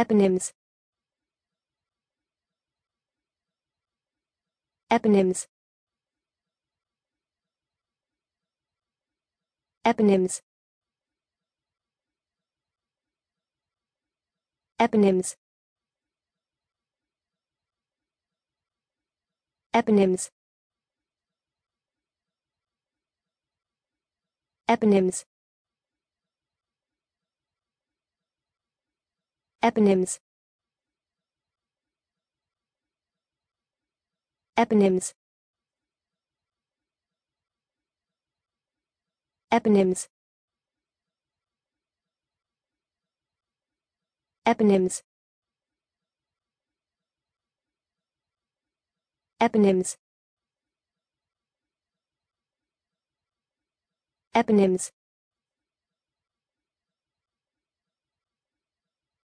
Eponyms. Eponyms. Eponyms. Eponyms. Eponyms. Eponyms. Eponyms. Eponyms. Eponyms. Eponyms. Eponyms. Eponyms.